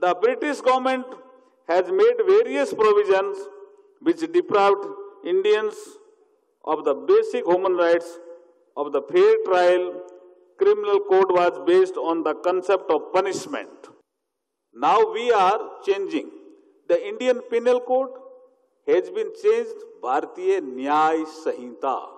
The British government has made various provisions which deprived Indians of the basic human rights of the fair trial. Criminal code was based on the concept of punishment. Now we are changing. The Indian Penal Code has been changed Bharatiya Nyay Sanhita.